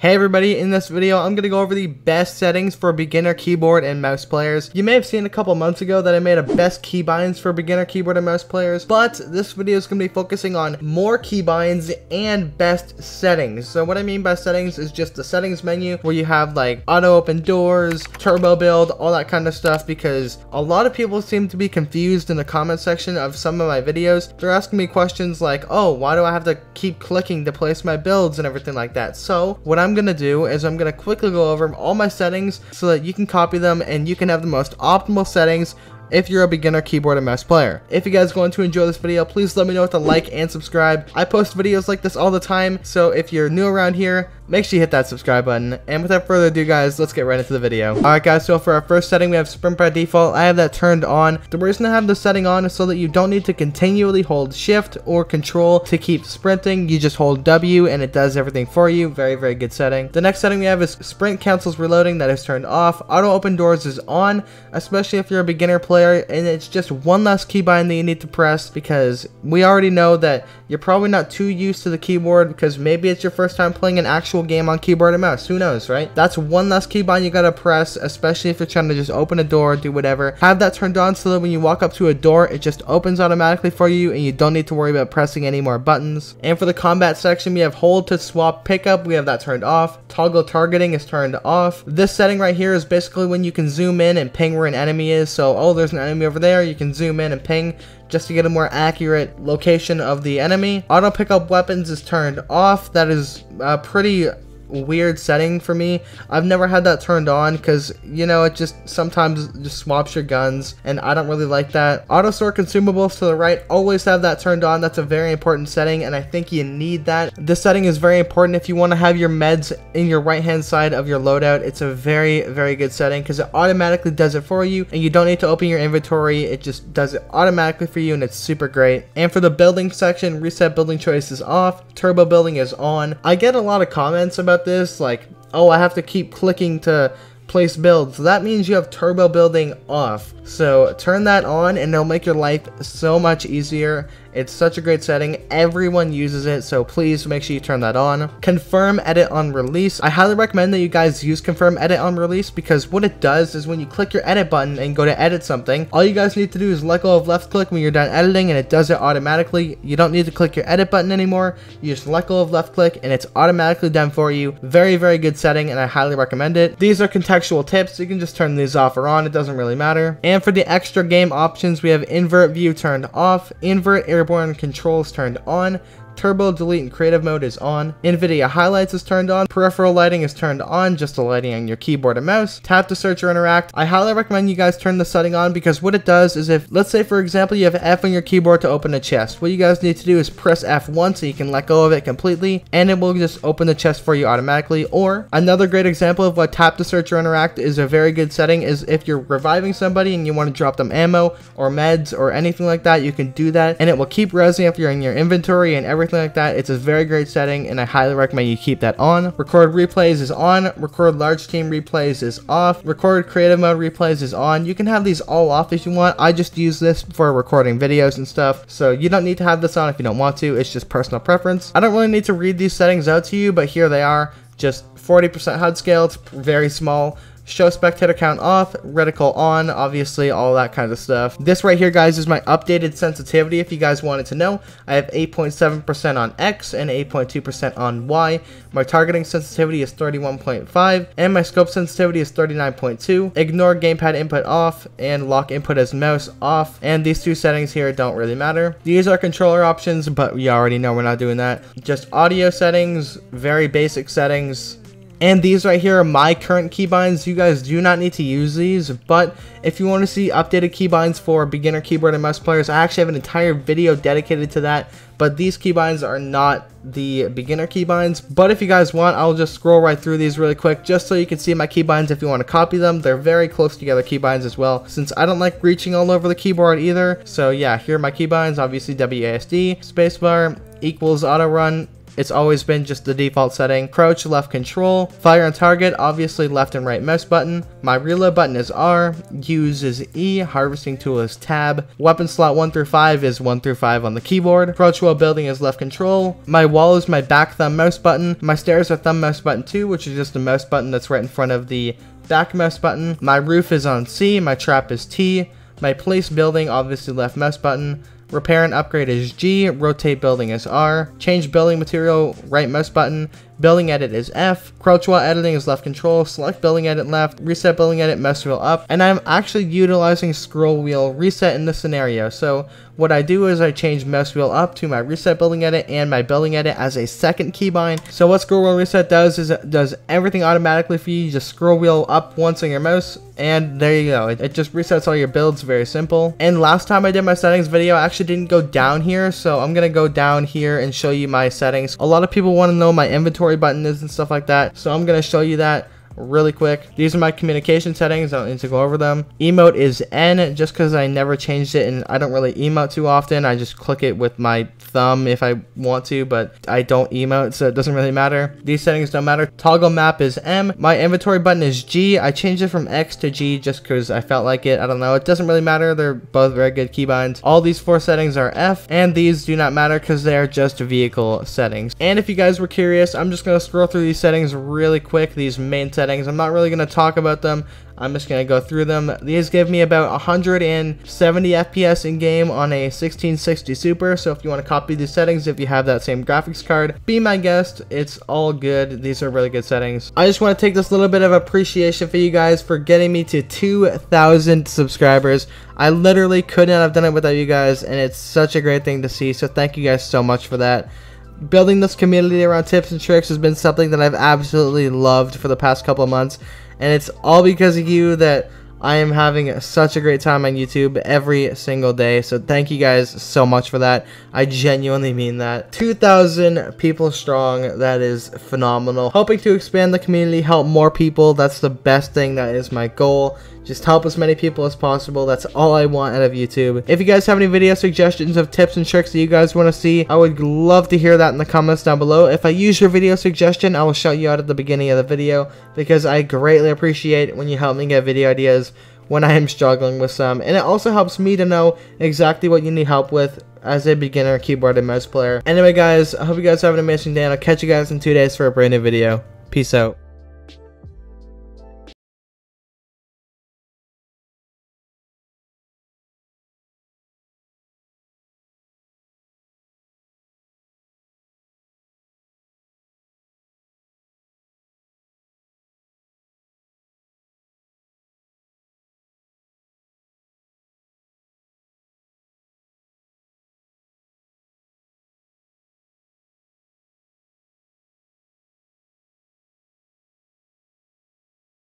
Hey everybody, in this video I'm going to go over the best settings for beginner keyboard and mouse players. You may have seen a couple months ago that I made a best keybinds for beginner keyboard and mouse players, but this video is going to be focusing on more keybinds and best settings. So what I mean by settings is just the settings menu where you have like auto open doors, turbo build, all that kind of stuff because a lot of people seem to be confused in the comment section of some of my videos. They're asking me questions like, oh, why do I have to keep clicking to place my builds and everything like that? So what I'm I'm going to do is I'm going to quickly go over all my settings so that you can copy them and you can have the most optimal settings if you're a beginner keyboard and mouse player. If you guys are going to enjoy this video, please let me know with a like and subscribe. I post videos like this all the time, so if you're new around here, make sure you hit that subscribe button. And without further ado, guys, let's get right into the video. Alright guys, so for our first setting, we have sprint by default. I have that turned on. The reason I have the setting on is so that you don't need to continually hold shift or control to keep sprinting. You just hold W and it does everything for you. Very, very good setting. The next setting we have is sprint cancels reloading. That is turned off. Auto open doors is on, especially if you're a beginner player and it's just one less keybind that you need to press because we already know that you're probably not too used to the keyboard because maybe it's your first time playing an actual actual game on keyboard and mouse. Who knows, right? That's one less keybind you gotta press, especially if you're trying to just open a door, do whatever. Have that turned on so that when you walk up to a door, it just opens automatically for you and you don't need to worry about pressing any more buttons. And for the combat section, we have hold to swap pickup. We have that turned off. Toggle targeting is turned off. This setting right here is basically when you can zoom in and ping where an enemy is. So, oh, there's an enemy over there. You can zoom in and ping just to get a more accurate location of the enemy. Auto pickup weapons is turned off. That is a pretty weird setting for me. I've never had that turned on because, you know, it just sometimes just swaps your guns and I don't really like that. Auto store consumables to the right, always have that turned on. That's a very important setting and I think you need that. This setting is very important if you want to have your meds in your right hand side of your loadout. It's a very, very good setting because it automatically does it for you and you don't need to open your inventory. It just does it automatically for you and it's super great. And for the building section, reset building choice is off, turbo building is on. I get a lot of comments about about this, like, oh, I have to keep clicking to place build. So that means you have turbo building off. So turn that on and it'll make your life so much easier. It's such a great setting. Everyone uses it, so please make sure you turn that on. Confirm edit on release. I highly recommend that you guys use confirm edit on release because what it does is when you click your edit button and go to edit something, all you guys need to do is let go of left click when you're done editing and it does it automatically. You don't need to click your edit button anymore. You just let go of left click and it's automatically done for you. Very, very good setting and I highly recommend it. These are contextual tips. You can just turn these off or on. It doesn't really matter. And for the extra game options, we have invert view turned off, invert airborne controls turned on, Turbo Delete and creative mode is on. NVIDIA Highlights is turned on. Peripheral lighting is turned on, just the lighting on your keyboard and mouse. Tap to search or interact. I highly recommend you guys turn the setting on because what it does is if, let's say for example, you have F on your keyboard to open a chest. What you guys need to do is press F1 so you can let go of it completely and it will just open the chest for you automatically. Or another great example of what tap to search or interact is a very good setting is if you're reviving somebody and you want to drop them ammo or meds or anything like that, you can do that and it will keep resing if you're in your inventory and everything like that. It's a very great setting and I highly recommend you keep that on. Record replays is on. Record large team replays is off. Record creative mode replays is on. You can have these all off if you want. I just use this for recording videos and stuff. So you don't need to have this on if you don't want to. It's just personal preference. I don't really need to read these settings out to you, but here they are. Just 40% HUD scale. It's very small show spectator count off, reticle on, obviously all that kind of stuff. This right here guys is my updated sensitivity if you guys wanted to know. I have 8.7% on X and 8.2% on Y. My targeting sensitivity is 31.5 and my scope sensitivity is 39.2. Ignore gamepad input off and lock input as mouse off and these two settings here don't really matter. These are controller options but we already know we're not doing that. Just audio settings, very basic settings, and these right here are my current keybinds. You guys do not need to use these, but if you want to see updated keybinds for beginner keyboard and mouse players, I actually have an entire video dedicated to that. But these keybinds are not the beginner keybinds. But if you guys want, I'll just scroll right through these really quick just so you can see my keybinds if you want to copy them. They're very close together keybinds as well, since I don't like reaching all over the keyboard either. So yeah, here are my keybinds, obviously WASD, spacebar, equals auto run, it's always been just the default setting. Crouch, left control. Fire on target, obviously left and right mouse button. My reload button is R. Use is E. Harvesting tool is tab. Weapon slot 1 through 5 is 1 through 5 on the keyboard. Crouch while building is left control. My wall is my back thumb mouse button. My stairs are thumb mouse button 2, which is just a mouse button that's right in front of the back mouse button. My roof is on C. My trap is T. My place building, obviously left mouse button. Repair and upgrade is G, rotate building is R, change building material, right mouse button, building edit is F, crouch while editing is left control, select building edit left, reset building edit mouse wheel up, and I'm actually utilizing scroll wheel reset in this scenario. So what I do is I change mouse wheel up to my reset building edit and my building edit as a second keybind. So what scroll wheel reset does is it does everything automatically for you. You just scroll wheel up once on your mouse and there you go. It, it just resets all your builds, very simple. And last time I did my settings video, I actually didn't go down here. So I'm to go down here and show you my settings. A lot of people want to know my inventory button is and stuff like that. So I'm going to show you that really quick. These are my communication settings. I don't need to go over them. Emote is N just because I never changed it and I don't really emote too often. I just click it with my thumb if I want to, but I don't emote, so it doesn't really matter. These settings don't matter. Toggle map is M. My inventory button is G. I changed it from X to G just because I felt like it. I don't know. It doesn't really matter. They're both very good keybinds. All these four settings are F, and these do not matter because they are just vehicle settings. And if you guys were curious, I'm just going to scroll through these settings really quick, these main settings. I'm not really going to talk about them. I'm just going to go through them. These give me about 170 FPS in game on a 1660 Super, so if you want to copy these settings, if you have that same graphics card, be my guest. It's all good. These are really good settings. I just want to take this little bit of appreciation for you guys for getting me to 2,000 subscribers. I literally could not have done it without you guys, and it's such a great thing to see, so thank you guys so much for that building this community around tips and tricks has been something that I've absolutely loved for the past couple of months and it's all because of you that I am having such a great time on YouTube every single day. So thank you guys so much for that. I genuinely mean that. 2,000 people strong. That is phenomenal. Hoping to expand the community, help more people. That's the best thing. That is my goal. Just help as many people as possible. That's all I want out of YouTube. If you guys have any video suggestions of tips and tricks that you guys want to see, I would love to hear that in the comments down below. If I use your video suggestion, I will shout you out at the beginning of the video because I greatly appreciate when you help me get video ideas when I am struggling with some. And it also helps me to know exactly what you need help with as a beginner keyboard and mouse player. Anyway guys, I hope you guys have an amazing day and I'll catch you guys in two days for a brand new video. Peace out.